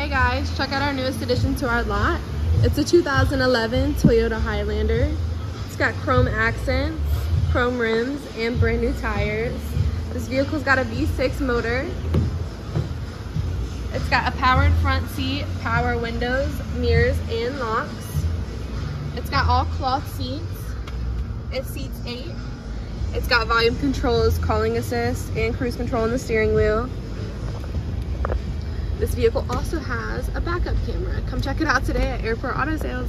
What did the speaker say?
Hey guys, check out our newest addition to our lot. It's a 2011 Toyota Highlander. It's got chrome accents, chrome rims, and brand new tires. This vehicle's got a V6 motor. It's got a powered front seat, power windows, mirrors, and locks. It's got all cloth seats. It seats eight. It's got volume controls, calling assist, and cruise control on the steering wheel. This vehicle also has a backup camera. Come check it out today at Airport Auto Sales.